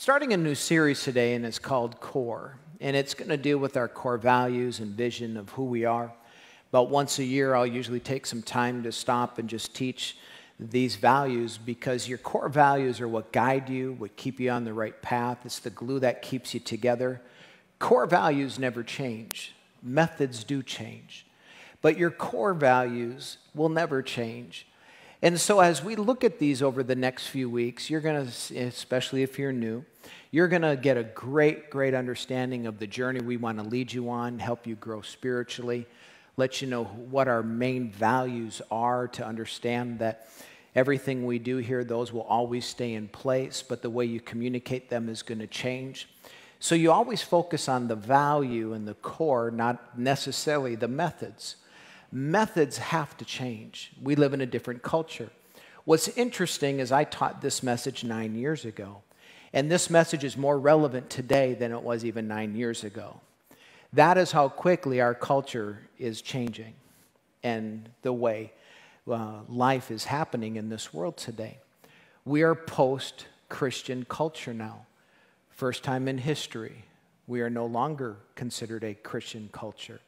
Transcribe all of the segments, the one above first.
starting a new series today, and it's called Core. And it's going to deal with our core values and vision of who we are. But once a year, I'll usually take some time to stop and just teach these values because your core values are what guide you, what keep you on the right path. It's the glue that keeps you together. Core values never change, methods do change. But your core values will never change. And so, as we look at these over the next few weeks, you're going to, especially if you're new, you're going to get a great, great understanding of the journey we want to lead you on, help you grow spiritually, let you know what our main values are to understand that everything we do here, those will always stay in place, but the way you communicate them is going to change. So, you always focus on the value and the core, not necessarily the methods methods have to change. We live in a different culture. What's interesting is I taught this message nine years ago, and this message is more relevant today than it was even nine years ago. That is how quickly our culture is changing and the way uh, life is happening in this world today. We are post Christian culture now. First time in history, we are no longer considered a Christian culture.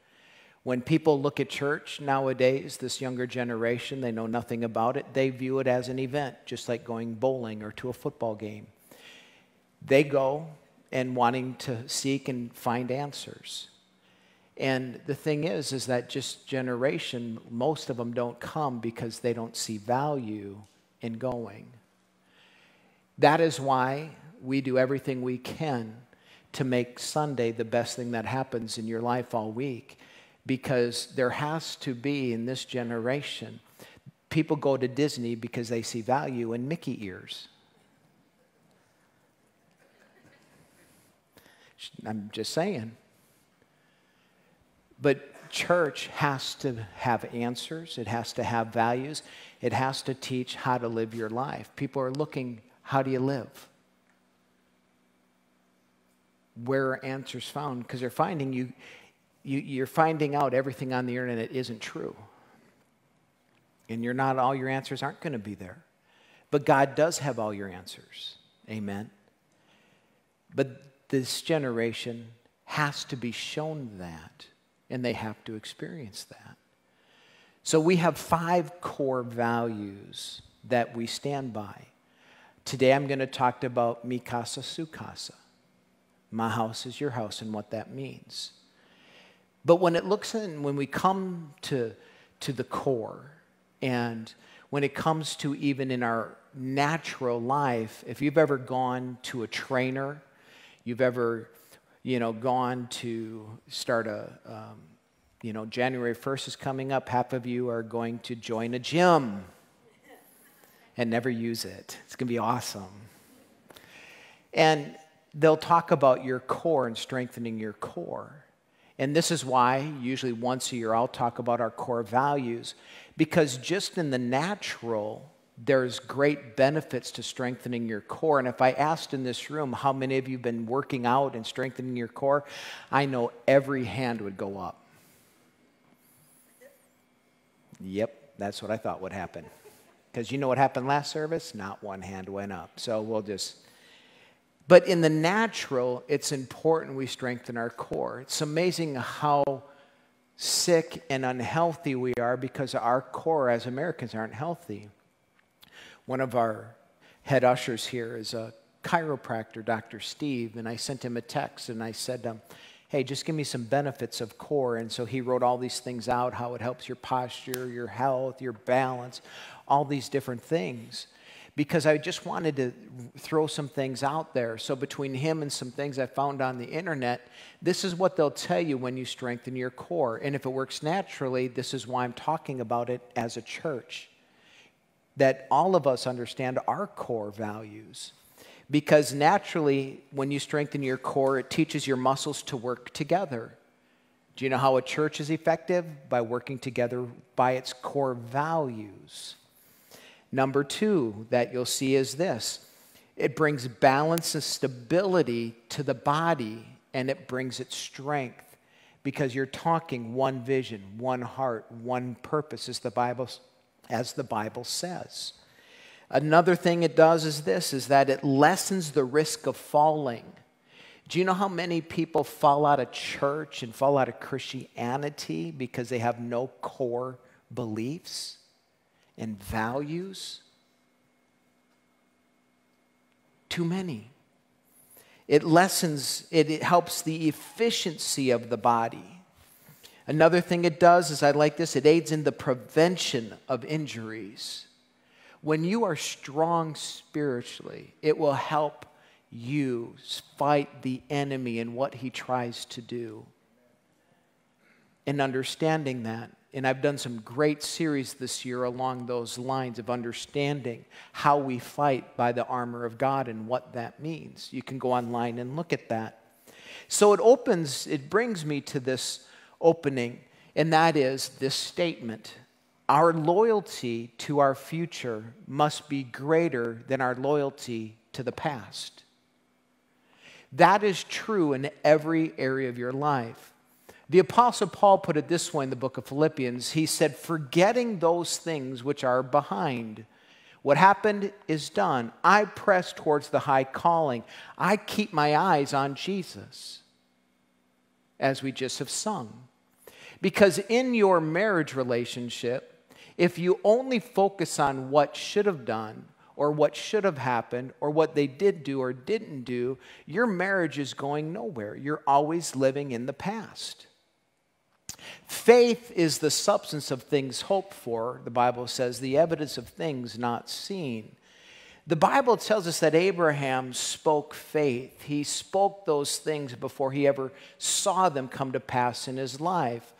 When people look at church nowadays, this younger generation, they know nothing about it. They view it as an event, just like going bowling or to a football game. They go and wanting to seek and find answers. And the thing is, is that just generation, most of them don't come because they don't see value in going. That is why we do everything we can to make Sunday the best thing that happens in your life all week because there has to be in this generation people go to Disney because they see value in Mickey ears. I'm just saying. But church has to have answers, it has to have values, it has to teach how to live your life. People are looking, how do you live? Where are answers found? Because they're finding you you, you're finding out everything on the internet isn't true. And you're not, all your answers aren't going to be there. But God does have all your answers. Amen. But this generation has to be shown that, and they have to experience that. So we have five core values that we stand by. Today I'm going to talk about mi casa su casa. My house is your house, and what that means. But when it looks in, when we come to, to the core, and when it comes to even in our natural life, if you've ever gone to a trainer, you've ever, you know, gone to start a, um, you know, January 1st is coming up, half of you are going to join a gym and never use it. It's going to be awesome. And they'll talk about your core and strengthening your core. And this is why, usually once a year, I'll talk about our core values. Because just in the natural, there's great benefits to strengthening your core. And if I asked in this room how many of you have been working out and strengthening your core, I know every hand would go up. Yep, that's what I thought would happen. Because you know what happened last service? Not one hand went up. So we'll just but in the natural, it's important we strengthen our core. It's amazing how sick and unhealthy we are because our core as Americans aren't healthy. One of our head ushers here is a chiropractor, Dr. Steve, and I sent him a text and I said, Hey, just give me some benefits of core. And so he wrote all these things out how it helps your posture, your health, your balance, all these different things because I just wanted to throw some things out there. So, between him and some things I found on the internet, this is what they'll tell you when you strengthen your core. And if it works naturally, this is why I'm talking about it as a church. That all of us understand our core values. Because naturally, when you strengthen your core, it teaches your muscles to work together. Do you know how a church is effective? By working together by its core values. Number two that you'll see is this it brings balance and stability to the body and it brings it strength because you're talking one vision, one heart, one purpose as the Bible, as the Bible says. Another thing it does is this is that it lessens the risk of falling. Do you know how many people fall out of church and fall out of Christianity because they have no core beliefs and values? Too many. It lessens, it, it helps the efficiency of the body. Another thing it does is I like this, it aids in the prevention of injuries. When you are strong spiritually, it will help you fight the enemy and what he tries to do. And understanding that, and I've done some great series this year along those lines of understanding how we fight by the armor of God and what that means. You can go online and look at that. So it opens, it brings me to this opening, and that is this statement our loyalty to our future must be greater than our loyalty to the past. That is true in every area of your life. The Apostle Paul put it this way in the book of Philippians. He said, Forgetting those things which are behind, what happened is done. I press towards the high calling. I keep my eyes on Jesus, as we just have sung. Because in your marriage relationship, if you only focus on what should have done or what should have happened or what they did do or didn't do, your marriage is going nowhere. You're always living in the past. Faith is the substance of things hoped for, the Bible says, the evidence of things not seen. The Bible tells us that Abraham spoke faith. He spoke those things before he ever saw them come to pass in his life.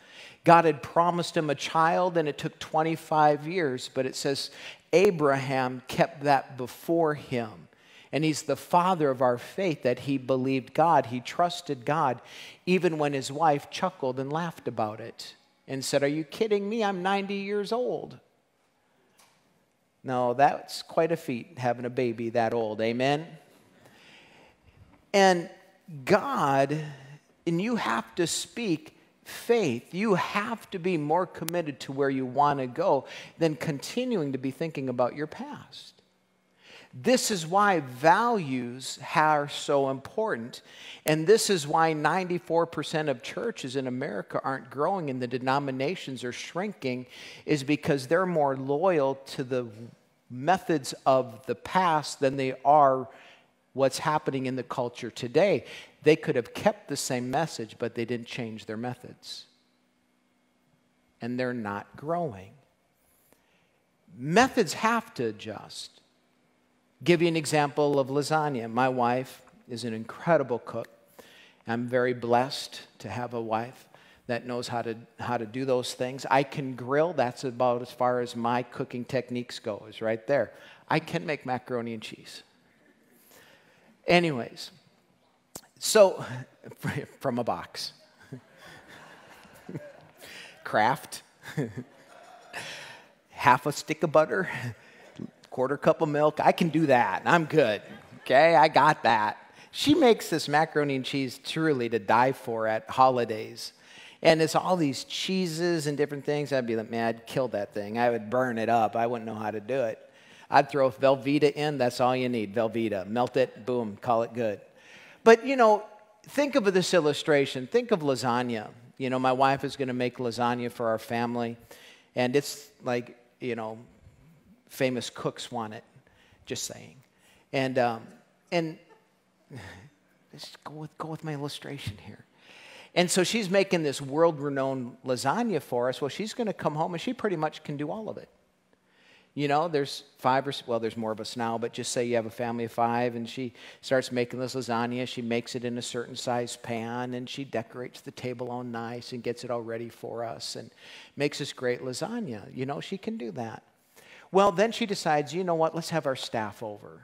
God had promised him a child, and it took 25 years, but it says Abraham kept that before him. And he's the father of our faith that he believed God. He trusted God, even when his wife chuckled and laughed about it and said, Are you kidding me? I'm 90 years old. No, that's quite a feat having a baby that old. Amen? And God, and you have to speak faith, you have to be more committed to where you want to go than continuing to be thinking about your past. This is why values are so important. And this is why 94% of churches in America aren't growing and the denominations are shrinking, is because they're more loyal to the methods of the past than they are what's happening in the culture today. They could have kept the same message, but they didn't change their methods. And they're not growing. Methods have to adjust. Give you an example of lasagna. My wife is an incredible cook. I'm very blessed to have a wife that knows how to, how to do those things. I can grill. That's about as far as my cooking techniques go, is right there. I can make macaroni and cheese. Anyways, so, from a box. Kraft, half a stick of butter, quarter cup of milk. I can do that. I'm good. Okay, I got that. She makes this macaroni and cheese truly to die for at holidays. And it's all these cheeses and different things. I'd be like, man, I'd kill that thing. I would burn it up. I wouldn't know how to do it. I'd throw Velveeta in. That's all you need. Velveeta. Melt it, boom, call it good. But, you know, think of this illustration. Think of lasagna. You know, my wife is going to make lasagna for our family, and it's like, you know, famous cooks want it. Just saying. And, um, and let's go with, go with my illustration here. And so she's making this world renowned lasagna for us. Well, she's going to come home and she pretty much can do all of it. You know, there's five or, well, there's more of us now, but just say you have a family of five and she starts making this lasagna. She makes it in a certain size pan and she decorates the table all nice and gets it all ready for us and makes this great lasagna. You know, she can do that. Well, then she decides, you know what, let's have our staff over.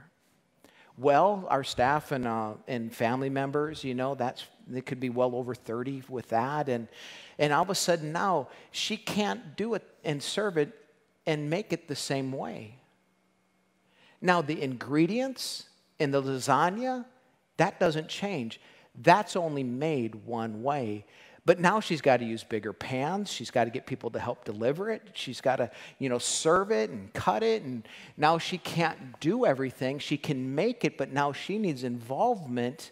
Well, our staff and, uh, and family members, you know, that's, it could be well over 30 with that. And, and all of a sudden now she can't do it and serve it and make it the same way. Now, the ingredients in the lasagna, that doesn't change. That's only made one way. But now she's got to use bigger pans. She's got to get people to help deliver it. She's got to, you know, serve it and cut it. And now she can't do everything. She can make it, but now she needs involvement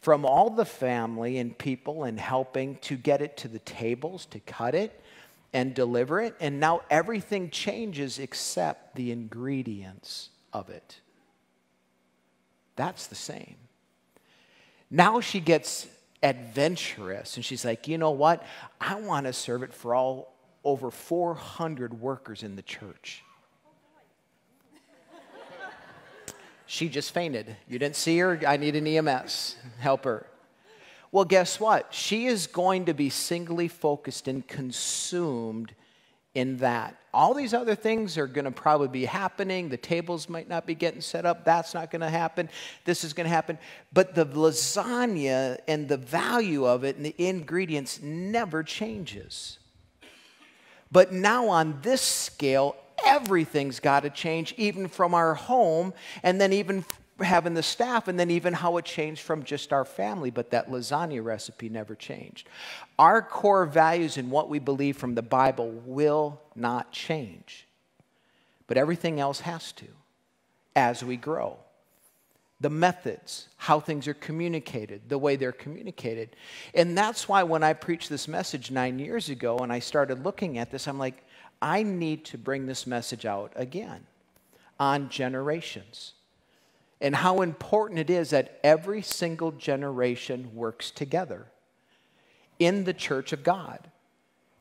from all the family and people and helping to get it to the tables, to cut it and deliver it. And now everything changes except the ingredients of it. That's the same. Now she gets adventurous and she's like, you know what? I want to serve it for all over 400 workers in the church. she just fainted. You didn't see her? I need an EMS. Help her. Well, guess what? She is going to be singly focused and consumed in that. All these other things are going to probably be happening. The tables might not be getting set up. That's not going to happen. This is going to happen. But the lasagna and the value of it and the ingredients never changes. But now on this scale, everything's got to change, even from our home, and then even having the staff, and then even how it changed from just our family. But that lasagna recipe never changed. Our core values and what we believe from the Bible will not change, but everything else has to as we grow. The methods, how things are communicated, the way they're communicated. And that's why when I preached this message nine years ago and I started looking at this, I'm like, I need to bring this message out again on generations and how important it is that every single generation works together in the church of God.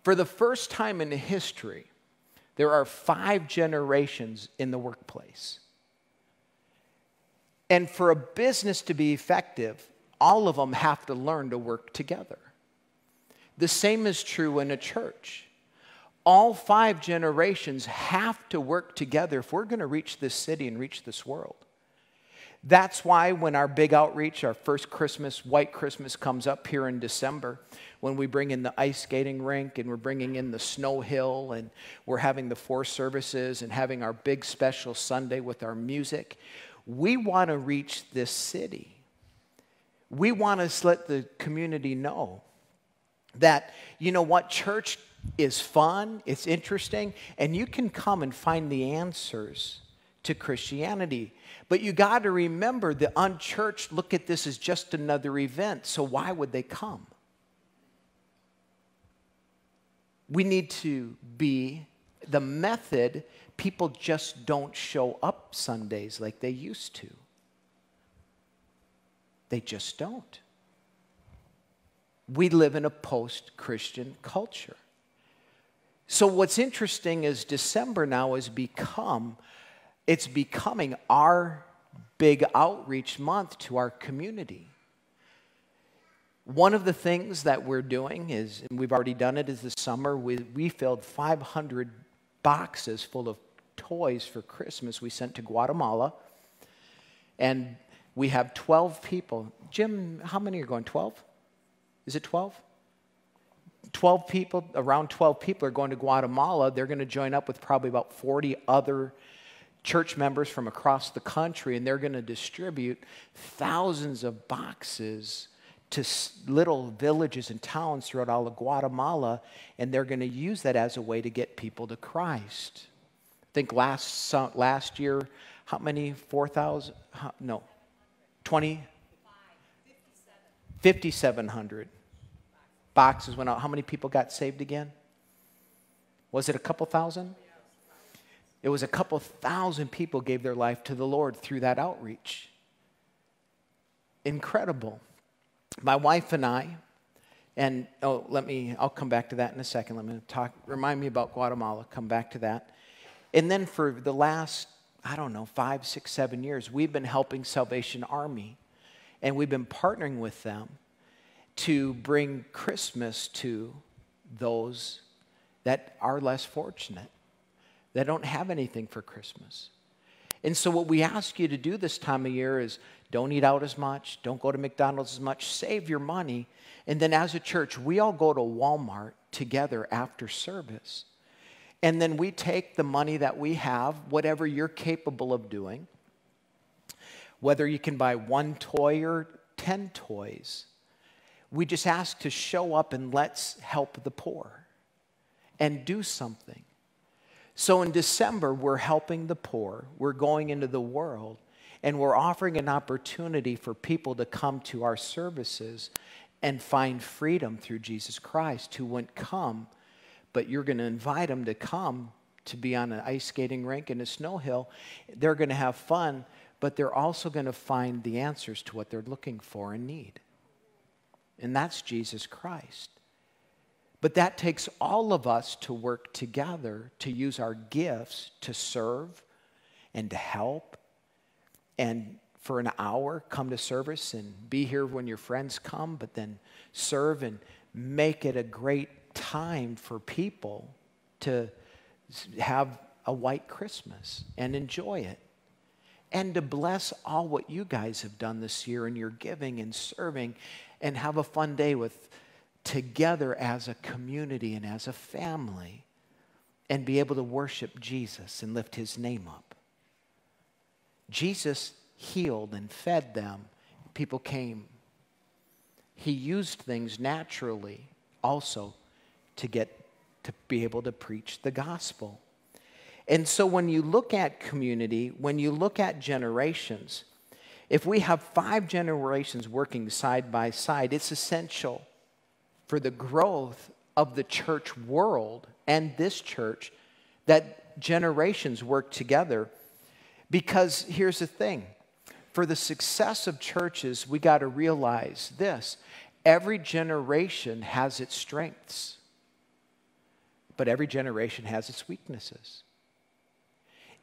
For the first time in history, there are five generations in the workplace. And for a business to be effective, all of them have to learn to work together. The same is true in a church all five generations have to work together if we're going to reach this city and reach this world. That's why when our big outreach, our first Christmas, White Christmas, comes up here in December, when we bring in the ice skating rink and we're bringing in the snow hill and we're having the four services and having our big special Sunday with our music, we want to reach this city. We want to let the community know that, you know what, church is fun, it's interesting, and you can come and find the answers to Christianity. But you got to remember the unchurched look at this as just another event, so why would they come? We need to be the method, people just don't show up Sundays like they used to. They just don't. We live in a post Christian culture. So what's interesting is December now has become it's becoming our big outreach month to our community. One of the things that we're doing is, and we've already done it, is this summer we, we filled 500 boxes full of toys for Christmas we sent to Guatemala. And we have 12 people. Jim, how many are going? 12? Is it 12? 12 people, around 12 people are going to Guatemala. They're going to join up with probably about 40 other church members from across the country, and they're going to distribute thousands of boxes to little villages and towns throughout all of Guatemala, and they're going to use that as a way to get people to Christ. I think last, last year, how many? 4,000? No, 20? 5,700 boxes went out. How many people got saved again? Was it a couple thousand? It was a couple thousand people gave their life to the Lord through that outreach. Incredible. My wife and I, and oh, let me, I'll come back to that in a second. Let me talk, remind me about Guatemala, come back to that. And then for the last, I don't know, five, six, seven years, we've been helping Salvation Army, and we've been partnering with them to bring Christmas to those that are less fortunate, that don't have anything for Christmas. And so, what we ask you to do this time of year is don't eat out as much, don't go to McDonald's as much, save your money. And then, as a church, we all go to Walmart together after service. And then we take the money that we have, whatever you're capable of doing, whether you can buy one toy or 10 toys, we just ask to show up and let's help the poor and do something. So in December, we're helping the poor, we're going into the world, and we're offering an opportunity for people to come to our services and find freedom through Jesus Christ who wouldn't come, but you're going to invite them to come to be on an ice skating rink in a snow hill. They're going to have fun, but they're also going to find the answers to what they're looking for and need. And that's Jesus Christ. But that takes all of us to work together to use our gifts to serve and to help and for an hour come to service and be here when your friends come, but then serve and make it a great time for people to have a white Christmas and enjoy it. And to bless all what you guys have done this year in your giving and serving and have a fun day with together as a community and as a family and be able to worship Jesus and lift his name up. Jesus healed and fed them. People came. He used things naturally also to get to be able to preach the gospel. And so when you look at community, when you look at generations, if we have five generations working side by side, it's essential for the growth of the church world and this church that generations work together. Because here's the thing for the success of churches, we got to realize this every generation has its strengths, but every generation has its weaknesses.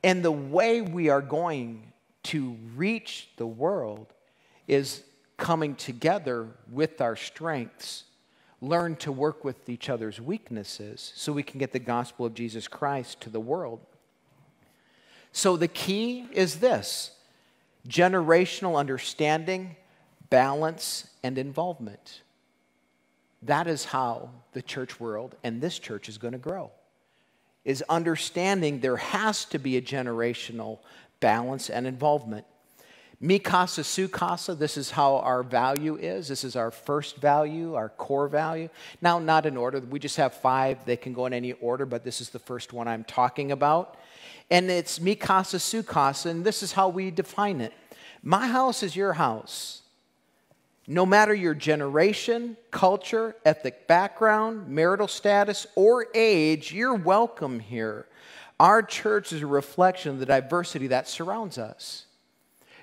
And the way we are going to reach the world is coming together with our strengths, learn to work with each other's weaknesses so we can get the gospel of Jesus Christ to the world. So the key is this generational understanding, balance, and involvement. That is how the church world and this church is going to grow. Is understanding there has to be a generational balance, and involvement. Mi casa, su casa, this is how our value is. This is our first value, our core value. Now, not in order, we just have five. They can go in any order, but this is the first one I'm talking about. And it's mi casa, su casa, and this is how we define it. My house is your house. No matter your generation, culture, ethnic background, marital status, or age, you're welcome here. Our church is a reflection of the diversity that surrounds us.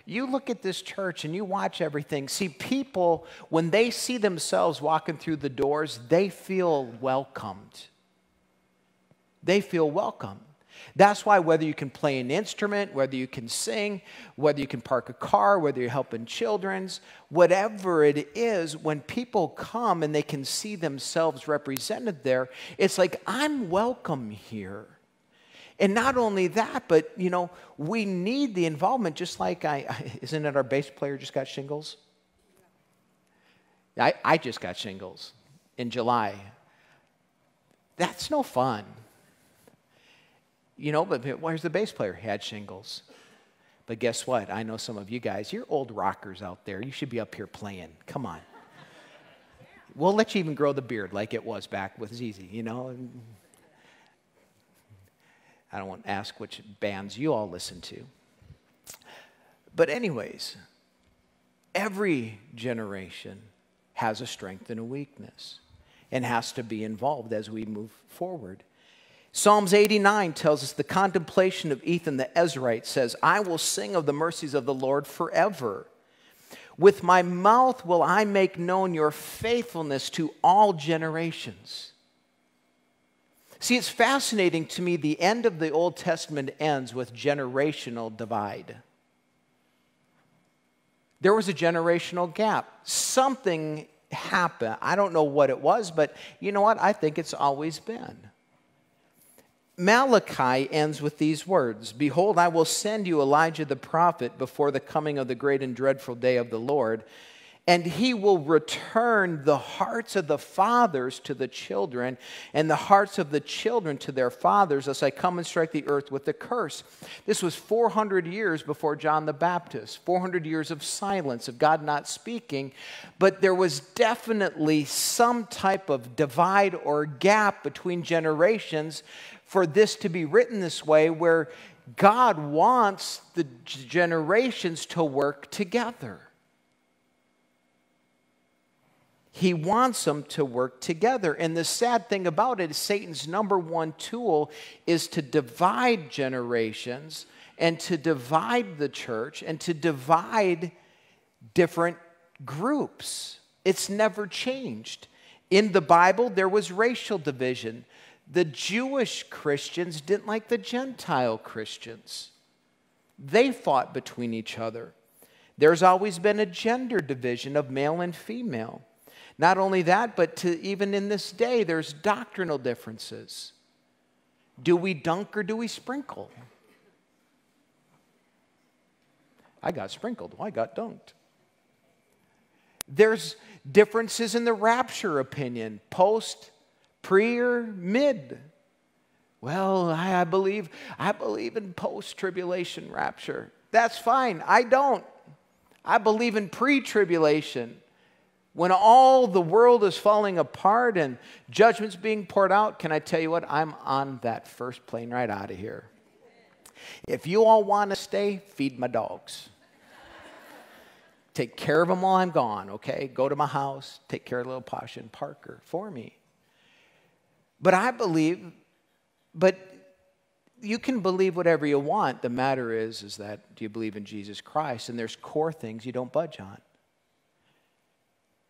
You look at this church and you watch everything. See, people, when they see themselves walking through the doors, they feel welcomed. They feel welcome. That's why whether you can play an instrument, whether you can sing, whether you can park a car, whether you're helping children's, whatever it is, when people come and they can see themselves represented there, it's like, I'm welcome here. And not only that, but you know, we need the involvement. Just like I, isn't it our bass player just got shingles? I, I just got shingles in July. That's no fun. You know, but where's the bass player? He had shingles. But guess what? I know some of you guys, you're old rockers out there. You should be up here playing. Come on. We'll let you even grow the beard like it was back with ZZ, you know? I don't want to ask which bands you all listen to. But, anyways, every generation has a strength and a weakness and has to be involved as we move forward. Psalms 89 tells us the contemplation of Ethan the Ezrahite says, I will sing of the mercies of the Lord forever. With my mouth will I make known your faithfulness to all generations. See, it's fascinating to me. The end of the Old Testament ends with generational divide. There was a generational gap. Something happened. I don't know what it was, but you know what? I think it's always been. Malachi ends with these words Behold, I will send you Elijah the prophet before the coming of the great and dreadful day of the Lord. And he will return the hearts of the fathers to the children and the hearts of the children to their fathers as I come and strike the earth with a curse. This was 400 years before John the Baptist, 400 years of silence, of God not speaking, but there was definitely some type of divide or gap between generations for this to be written this way where God wants the generations to work together. He wants them to work together. And the sad thing about it is Satan's number one tool is to divide generations and to divide the church and to divide different groups. It's never changed. In the Bible, there was racial division. The Jewish Christians didn't like the Gentile Christians, they fought between each other. There's always been a gender division of male and female. Not only that, but to, even in this day, there's doctrinal differences. Do we dunk or do we sprinkle? I got sprinkled. Well, I got dunked. There's differences in the rapture opinion post, pre, or mid. Well, I believe, I believe in post tribulation rapture. That's fine. I don't. I believe in pre tribulation. When all the world is falling apart and judgment's being poured out, can I tell you what? I'm on that first plane right out of here. If you all want to stay, feed my dogs. take care of them while I'm gone, okay? Go to my house, take care of little Pasha and Parker for me. But I believe, but you can believe whatever you want. The matter is, is that do you believe in Jesus Christ? And there's core things you don't budge on.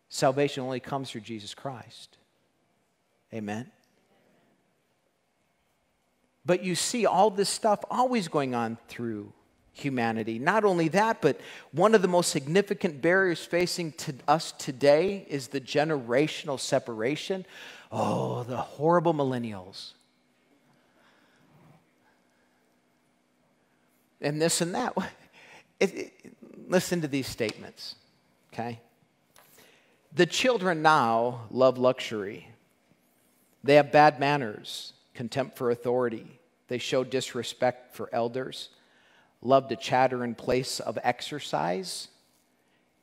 Salvation only comes through Jesus Christ. Amen. But you see all this stuff always going on through humanity. Not only that, but one of the most significant barriers facing to us today is the generational separation. Oh, the horrible millennials. And this and that. It, it, listen to these statements, okay? The children now love luxury. They have bad manners, contempt for authority. They show disrespect for elders, love to chatter in place of exercise.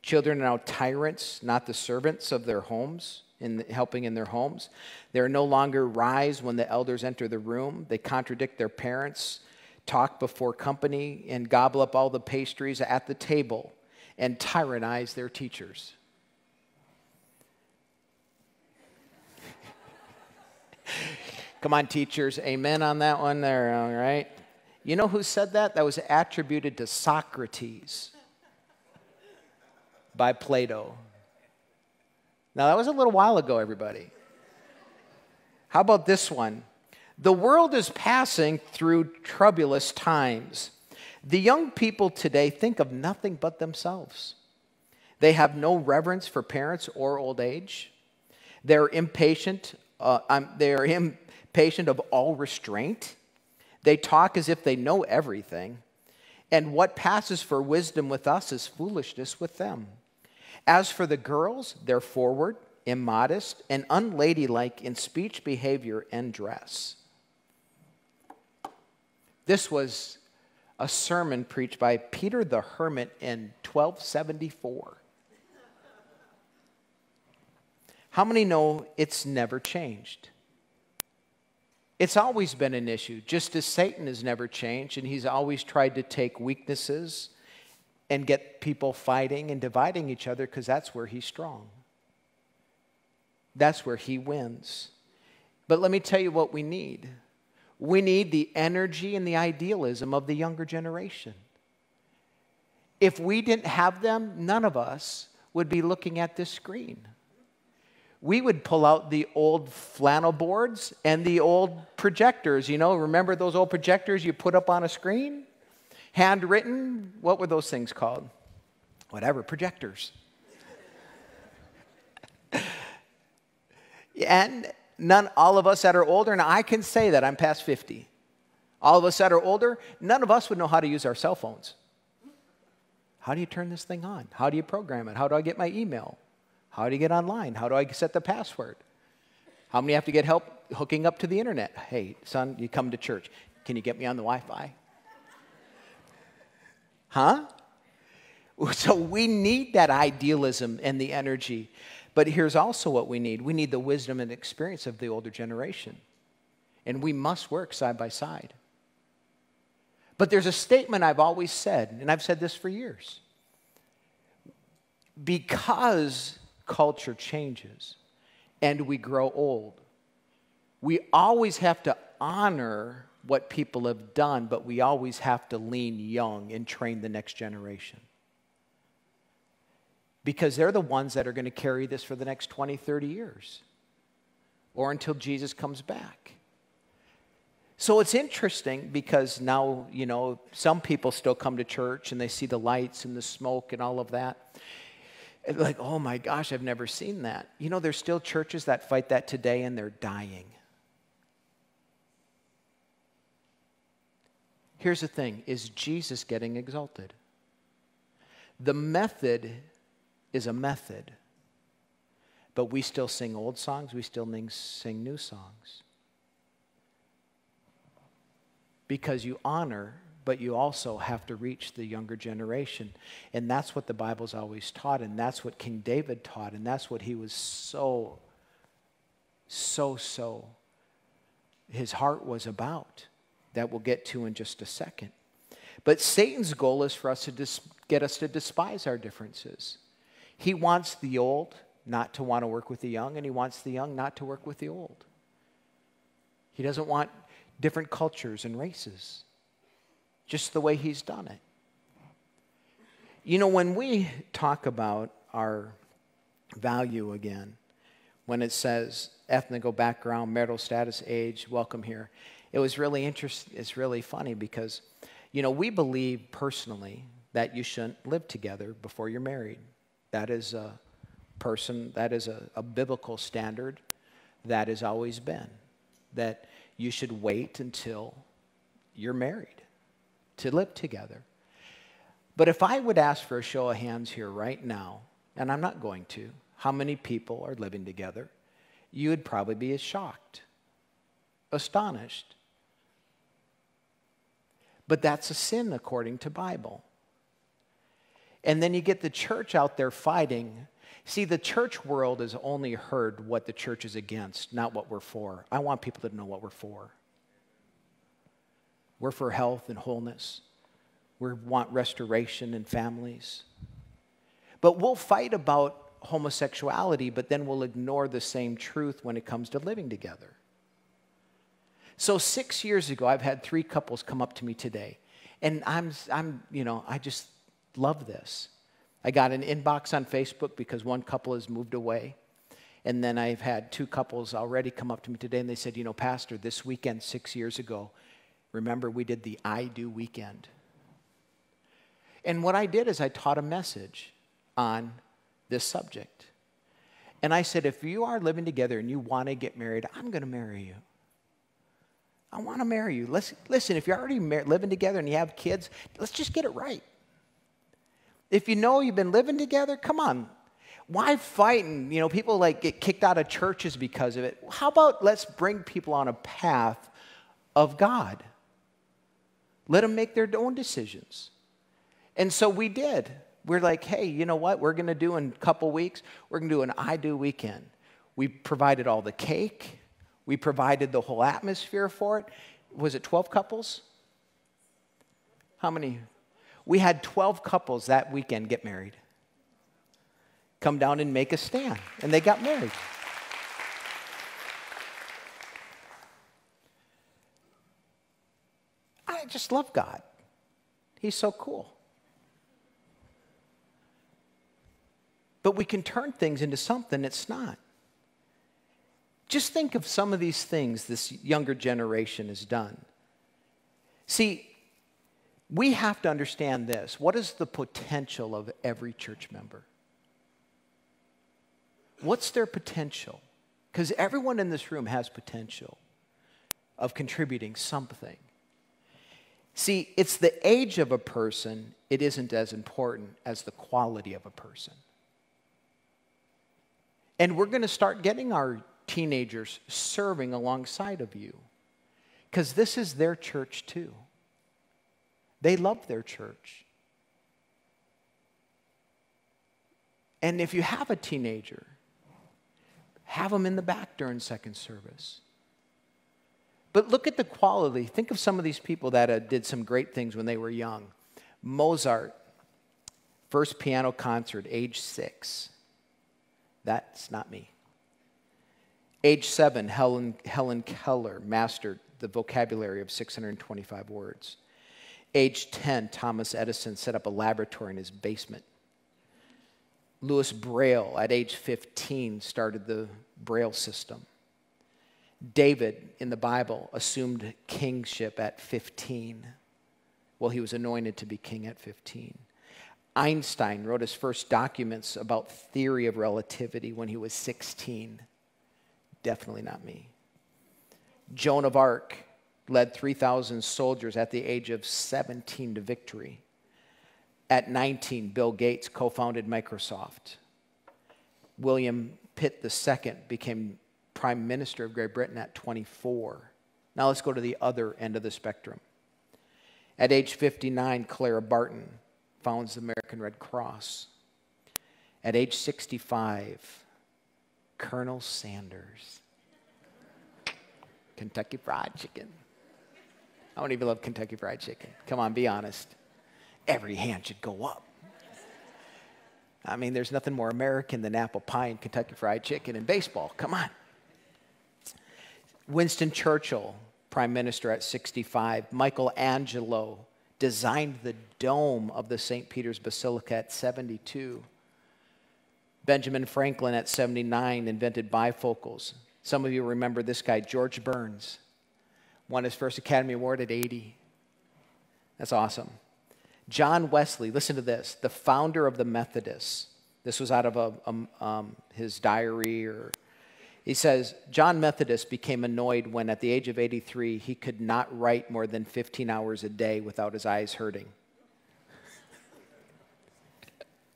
Children are now tyrants, not the servants of their homes, in helping in their homes. They are no longer rise when the elders enter the room. They contradict their parents, talk before company, and gobble up all the pastries at the table and tyrannize their teachers. Come on, teachers. Amen on that one there, all right? You know who said that? That was attributed to Socrates by Plato. Now, that was a little while ago, everybody. How about this one? The world is passing through troublous times. The young people today think of nothing but themselves. They have no reverence for parents or old age. They're impatient uh, um, they are impatient of all restraint. They talk as if they know everything. And what passes for wisdom with us is foolishness with them. As for the girls, they're forward, immodest, and unladylike in speech, behavior, and dress. This was a sermon preached by Peter the Hermit in 1274. How many know it's never changed? It's always been an issue, just as Satan has never changed, and he's always tried to take weaknesses and get people fighting and dividing each other because that's where he's strong. That's where he wins. But let me tell you what we need we need the energy and the idealism of the younger generation. If we didn't have them, none of us would be looking at this screen we would pull out the old flannel boards and the old projectors. You know, remember those old projectors you put up on a screen? Handwritten, what were those things called? Whatever, projectors. and none, all of us that are older, and I can say that I'm past 50. All of us that are older, none of us would know how to use our cell phones. How do you turn this thing on? How do you program it? How do I get my email? How do you get online? How do I set the password? How many have to get help hooking up to the internet? Hey, son, you come to church. Can you get me on the Wi Fi? Huh? So we need that idealism and the energy. But here's also what we need we need the wisdom and experience of the older generation. And we must work side by side. But there's a statement I've always said, and I've said this for years. Because culture changes and we grow old, we always have to honor what people have done, but we always have to lean young and train the next generation. Because they're the ones that are going to carry this for the next 20, 30 years or until Jesus comes back. So it's interesting because now, you know, some people still come to church and they see the lights and the smoke and all of that. Like, oh my gosh, I've never seen that. You know, there's still churches that fight that today and they're dying. Here's the thing is Jesus getting exalted? The method is a method. But we still sing old songs, we still sing new songs. Because you honor, but you also have to reach the younger generation. And that's what the Bible's always taught, and that's what King David taught, and that's what he was so, so, so, his heart was about that we'll get to in just a second. But Satan's goal is for us to dis- get us to despise our differences. He wants the old not to want to work with the young, and he wants the young not to work with the old. He doesn't want different cultures and races, just the way he's done it. You know, when we talk about our value again, when it says ethnic background, marital status, age, welcome here, it was really interesting. It's really funny because, you know, we believe personally that you shouldn't live together before you're married. That is a person, that is a, a biblical standard that has always been. That you should wait until you're married to live together. But if I would ask for a show of hands here right now, and I'm not going to, how many people are living together, you would probably be shocked, astonished. But that's a sin according to Bible. And then you get the church out there fighting. See, the church world has only heard what the church is against, not what we're for. I want people to know what we're for. We're for health and wholeness. We want restoration in families. But we'll fight about homosexuality, but then we'll ignore the same truth when it comes to living together. So six years ago, I've had three couples come up to me today, and I'm, I'm, you know, I just love this. I got an inbox on Facebook because one couple has moved away. And then I've had two couples already come up to me today and they said, You know, Pastor, this weekend, six years ago, remember we did the I Do weekend. And what I did is I taught a message on this subject. And I said, If you are living together and you want to get married, I'm going to marry you. I want to marry you. Let's, listen, if you're already mar- living together and you have kids, let's just get it right. If you know you've been living together, come on. Why fighting? You know, people like get kicked out of churches because of it. How about let's bring people on a path of God? Let them make their own decisions. And so we did. We're like, hey, you know what? We're going to do in a couple weeks, we're going to do an I do weekend. We provided all the cake, we provided the whole atmosphere for it. Was it 12 couples? How many? We had 12 couples that weekend get married. Come down and make a stand. And they got married. I just love God. He's so cool. But we can turn things into something it's not. Just think of some of these things this younger generation has done. See, we have to understand this. What is the potential of every church member? What's their potential? Because everyone in this room has potential of contributing something. See, it's the age of a person, it isn't as important as the quality of a person. And we're going to start getting our teenagers serving alongside of you because this is their church too. They love their church. And if you have a teenager, have them in the back during second service. But look at the quality. Think of some of these people that uh, did some great things when they were young. Mozart, first piano concert, age six. That's not me. Age seven, Helen, Helen Keller mastered the vocabulary of 625 words. Age 10, Thomas Edison set up a laboratory in his basement. Louis Braille, at age 15, started the Braille system. David in the Bible assumed kingship at 15. Well, he was anointed to be king at 15. Einstein wrote his first documents about theory of relativity when he was 16. Definitely not me. Joan of Arc led 3,000 soldiers at the age of 17 to victory. At 19, Bill Gates co founded Microsoft. William Pitt II became Prime Minister of Great Britain at 24. Now let's go to the other end of the spectrum. At age 59, Clara Barton founds the American Red Cross. At age 65, Colonel Sanders. Kentucky Fried Chicken. I don't even love Kentucky Fried Chicken. Come on, be honest. Every hand should go up. I mean, there's nothing more American than apple pie and Kentucky Fried Chicken and baseball. Come on. Winston Churchill, Prime Minister at 65. Michelangelo designed the dome of the St. Peter's Basilica at 72. Benjamin Franklin at 79 invented bifocals. Some of you remember this guy, George Burns, won his first Academy Award at 80. That's awesome. John Wesley, listen to this, the founder of the Methodists. This was out of a, um, his diary or he says, John Methodist became annoyed when, at the age of 83, he could not write more than 15 hours a day without his eyes hurting.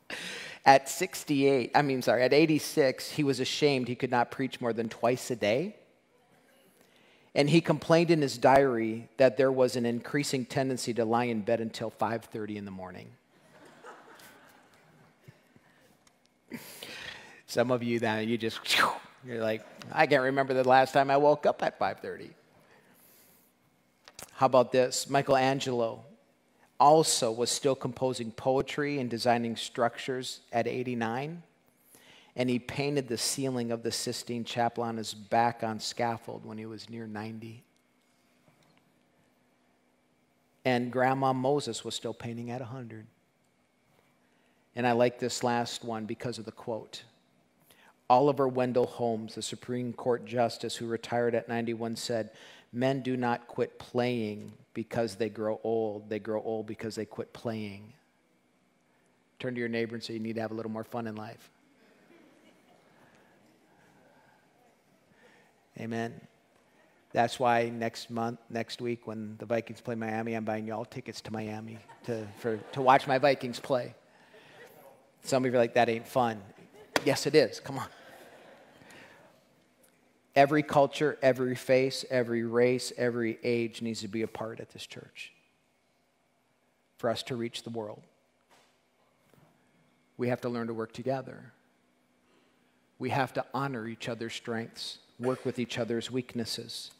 at 68, I mean, sorry, at 86, he was ashamed he could not preach more than twice a day. And he complained in his diary that there was an increasing tendency to lie in bed until 5:30 in the morning. Some of you that you just you're like, I can't remember the last time I woke up at 5:30. How about this? Michelangelo also was still composing poetry and designing structures at 89. And he painted the ceiling of the Sistine Chapel on his back on scaffold when he was near 90. And Grandma Moses was still painting at 100. And I like this last one because of the quote. Oliver Wendell Holmes, the Supreme Court Justice who retired at 91, said, Men do not quit playing because they grow old. They grow old because they quit playing. Turn to your neighbor and say, You need to have a little more fun in life. Amen. That's why next month, next week, when the Vikings play Miami, I'm buying y'all tickets to Miami to, for, to watch my Vikings play. Some of you are like, that ain't fun. Yes, it is. Come on. Every culture, every face, every race, every age needs to be a part at this church for us to reach the world. We have to learn to work together. We have to honor each other's strengths, work with each other's weaknesses.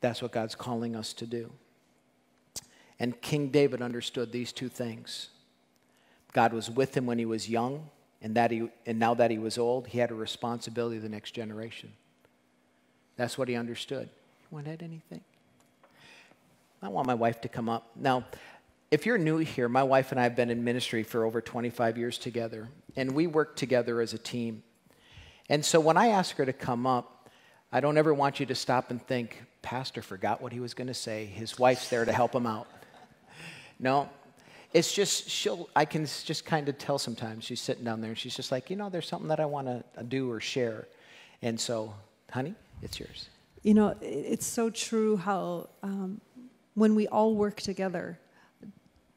That's what God's calling us to do. And King David understood these two things God was with him when he was young, and, that he, and now that he was old, he had a responsibility to the next generation. That's what he understood. You want to add anything? I want my wife to come up. Now, if you're new here, my wife and I have been in ministry for over 25 years together, and we work together as a team. And so when I ask her to come up, I don't ever want you to stop and think, Pastor forgot what he was going to say. His wife's there to help him out. No, it's just she'll i can just kind of tell sometimes she's sitting down there and she's just like you know there's something that i want to do or share and so honey it's yours You know, it's so true how um, when we all work together,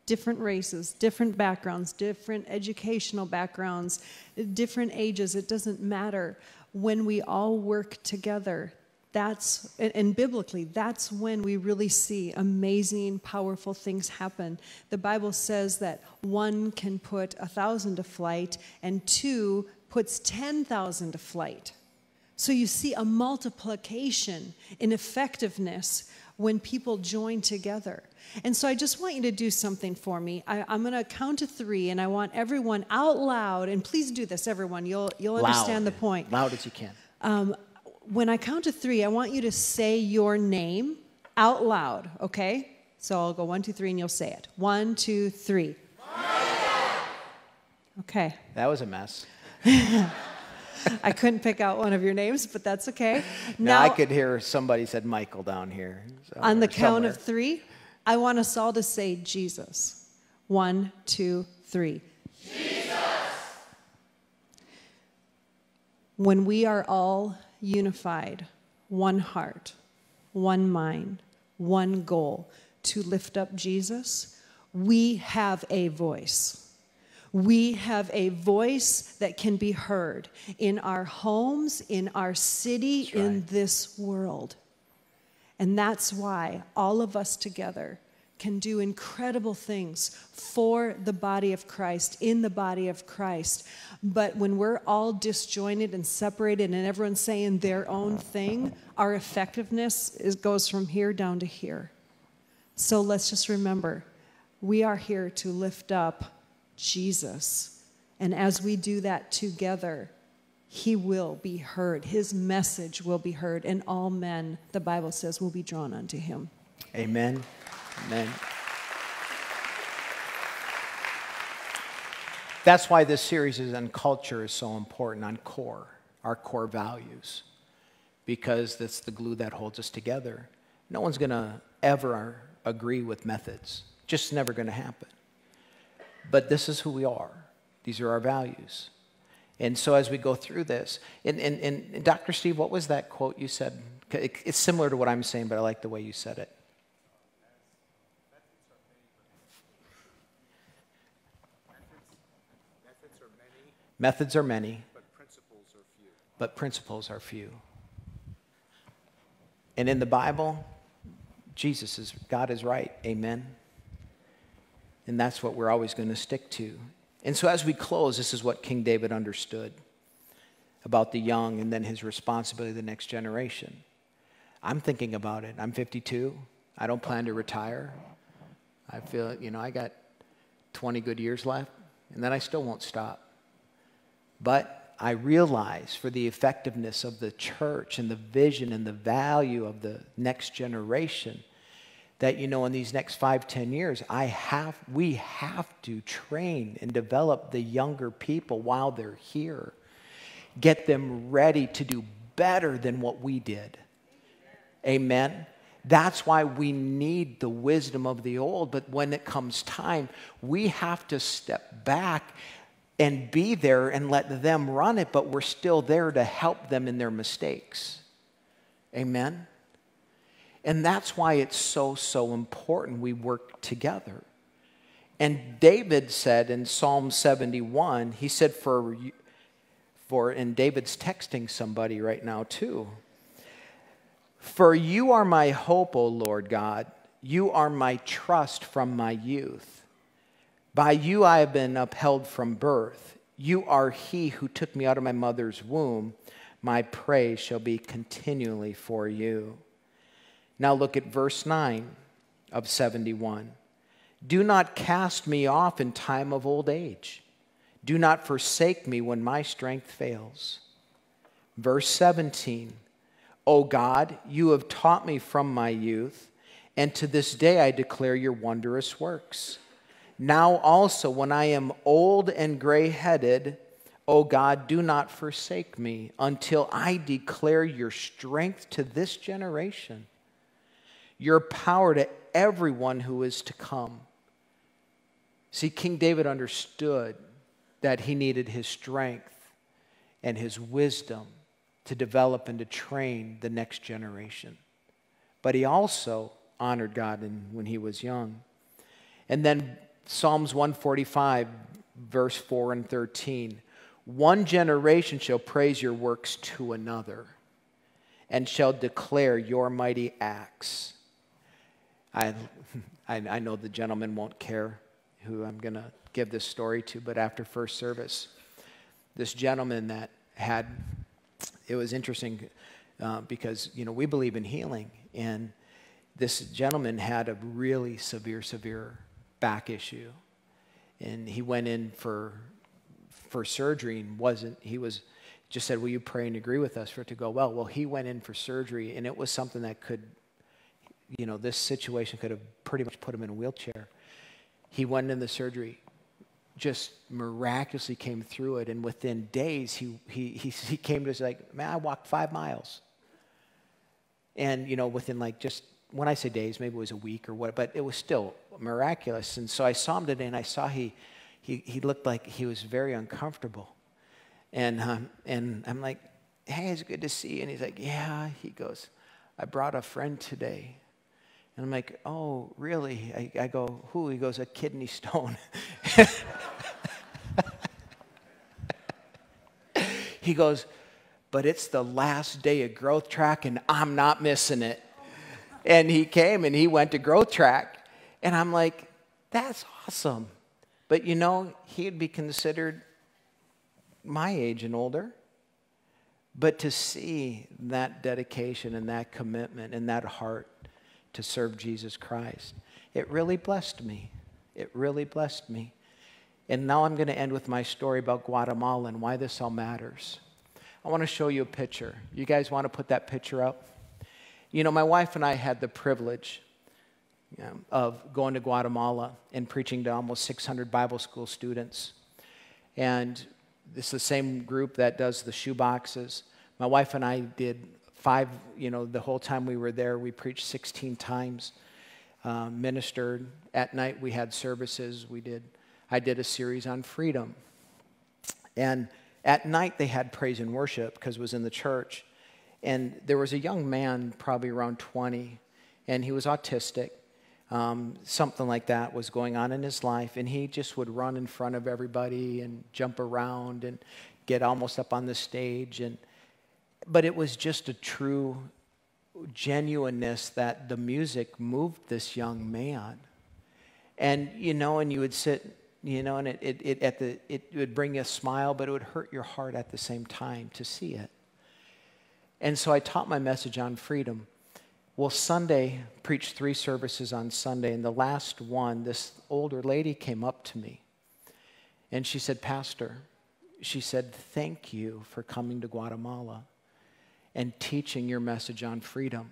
different races, different backgrounds, different educational backgrounds, different ages, it doesn't matter. When we all work together, that's, and biblically, that's when we really see amazing, powerful things happen. The Bible says that one can put a thousand to flight, and two puts 10,000 to flight. So you see a multiplication in effectiveness when people join together. And so I just want you to do something for me. I, am going to count to three, and I want everyone out loud, and please do this, everyone. You'll, you'll understand the point. Loud as you can. Um, when I count to three, I want you to say your name out loud, okay? So I'll go one, two, three, and you'll say it. One, two, three. Okay. That was a mess. I couldn't pick out one of your names, but that's okay. Now, now I could hear somebody said Michael down here. On the count somewhere. of three, I want us all to say Jesus. One, two, three. Jesus. When we are all unified, one heart, one mind, one goal to lift up Jesus, we have a voice. We have a voice that can be heard in our homes, in our city, right. in this world. And that's why all of us together can do incredible things for the body of Christ, in the body of Christ. But when we're all disjointed and separated and everyone's saying their own thing, our effectiveness is, goes from here down to here. So let's just remember we are here to lift up Jesus. And as we do that together, he will be heard. His message will be heard, and all men, the Bible says, will be drawn unto him. Amen. Amen. That's why this series on culture is so important, on core, our core values, because that's the glue that holds us together. No one's going to ever agree with methods, just never going to happen. But this is who we are, these are our values. And so as we go through this, and, and, and Dr. Steve, what was that quote you said? It's similar to what I'm saying, but I like the way you said it. Methods are many, but principles are few. But principles are few. And in the Bible, Jesus is, God is right. Amen. And that's what we're always going to stick to. And so as we close, this is what King David understood about the young and then his responsibility to the next generation. I'm thinking about it. I'm 52. I don't plan to retire. I feel, you know, I got 20 good years left, and then I still won't stop. But I realize for the effectiveness of the church and the vision and the value of the next generation that you know in these next five ten years i have we have to train and develop the younger people while they're here. Get them ready to do better than what we did. Amen? That's why we need the wisdom of the old. But when it comes time we have to step back and be there and let them run it, but we're still there to help them in their mistakes. Amen? And that's why it's so, so important we work together. And David said in Psalm 71, he said, for, for, and David's texting somebody right now too. For you are my hope, O Lord God. You are my trust from my youth. By you I have been upheld from birth. You are he who took me out of my mother's womb. My praise shall be continually for you. Now look at verse 9 of 71. Do not cast me off in time of old age. Do not forsake me when my strength fails. Verse 17 O God, you have taught me from my youth, and to this day I declare your wondrous works. Now also, when I am old and gray headed, O God, do not forsake me until I declare your strength to this generation, your power to everyone who is to come. See, King David understood that he needed his strength and his wisdom to develop and to train the next generation. But he also honored God when he was young. And then Psalms 145, verse 4 and 13. One generation shall praise your works to another and shall declare your mighty acts. I, I, I know the gentleman won't care who I'm going to give this story to, but after first service, this gentleman that had, it was interesting uh, because, you know, we believe in healing. And this gentleman had a really severe, severe back issue. And he went in for, for surgery and wasn't, he was, just said, Will you pray and agree with us for it to go well? Well, he went in for surgery, and it was something that could, you know, this situation could have pretty much put him in a wheelchair. He went in the surgery, just miraculously came through it, and within days, he, he, he, he came to us like, Man, I walked five miles. And, you know, within like just, when I say days, maybe it was a week or what, but it was still miraculous. And so I saw him today, and I saw he, he, he looked like he was very uncomfortable. And, um, and I'm like, hey, it's good to see you. And he's like, yeah. He goes, I brought a friend today. And I'm like, oh, really? I, I go, who? He goes, a kidney stone. he goes, but it's the last day of growth track and I'm not missing it. And he came and he went to growth track. And I'm like, that's awesome. But you know, he'd be considered my age and older. But to see that dedication and that commitment and that heart to serve Jesus Christ, it really blessed me. It really blessed me. And now I'm going to end with my story about Guatemala and why this all matters. I want to show you a picture. You guys want to put that picture up? You know, my wife and I had the privilege you know, of going to Guatemala and preaching to almost 600 Bible school students. And it's the same group that does the shoe boxes. My wife and I did five, you know, the whole time we were there, we preached 16 times, uh, ministered. At night, we had services. We did, I did a series on freedom. And at night, they had praise and worship because it was in the church. And there was a young man, probably around 20, and he was autistic um, something like that was going on in his life, and he just would run in front of everybody and jump around and get almost up on the stage. And, but it was just a true genuineness that the music moved this young man. And, you know, and you would sit, you know, and it, it, it, at the, it would bring you a smile, but it would hurt your heart at the same time to see it. And so I taught my message on freedom. Well, Sunday, preached three services on Sunday, and the last one, this older lady came up to me and she said, Pastor, she said, Thank you for coming to Guatemala and teaching your message on freedom.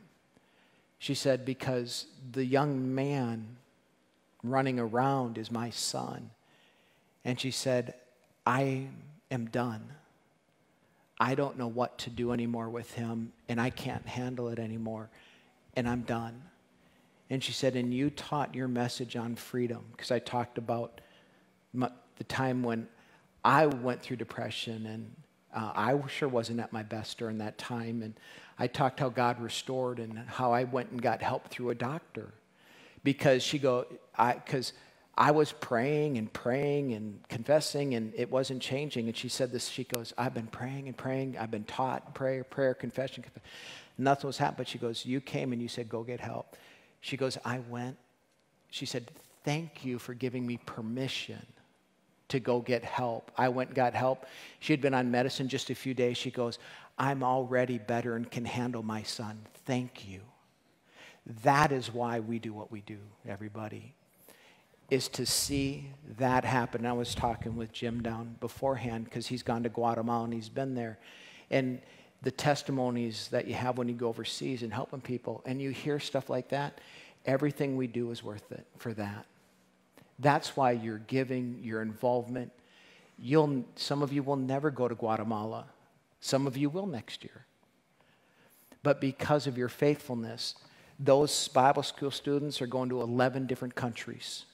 She said, Because the young man running around is my son. And she said, I am done. I don't know what to do anymore with him, and I can't handle it anymore and I'm done. And she said, And you taught your message on freedom because I talked about my, the time when I went through depression and uh, I sure wasn't at my best during that time. And I talked how God restored and how I went and got help through a doctor because she go, I, because I was praying and praying and confessing and it wasn't changing. And she said this, she goes, I've been praying and praying. I've been taught prayer, prayer, confession. confession. Nothing was happening. But she goes, You came and you said, Go get help. She goes, I went. She said, Thank you for giving me permission to go get help. I went and got help. She had been on medicine just a few days. She goes, I'm already better and can handle my son. Thank you. That is why we do what we do, everybody, is to see that happen. I was talking with Jim down beforehand because he's gone to Guatemala and he's been there. And the testimonies that you have when you go overseas and helping people, and you hear stuff like that, everything we do is worth it for that. That's why your giving, your involvement, you'll, some of you will never go to Guatemala. Some of you will next year. But because of your faithfulness, those Bible school students are going to 11 different countries.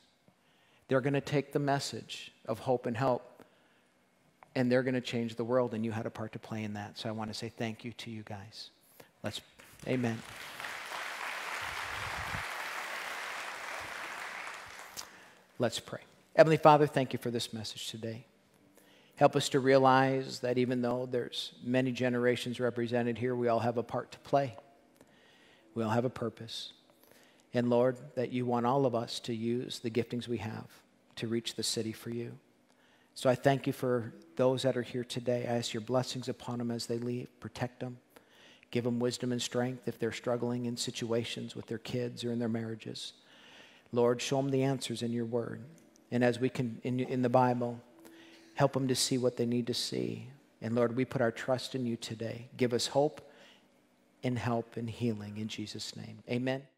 They're going to take the message of hope and help and they're going to change the world, and you had a part to play in that. So I want to say thank you to you guys. Let's, amen. Let's pray. Heavenly Father, thank you for this message today. Help us to realize that even though there's many generations represented here, we all have a part to play. We all have a purpose. And Lord, that you want all of us to use the giftings we have to reach the city for you. So I thank you for those that are here today. I ask your blessings upon them as they leave. Protect them. Give them wisdom and strength if they're struggling in situations with their kids or in their marriages. Lord, show them the answers in your word. And as we can, in, in the Bible, help them to see what they need to see. And Lord, we put our trust in you today. Give us hope and help and healing in Jesus' name. Amen.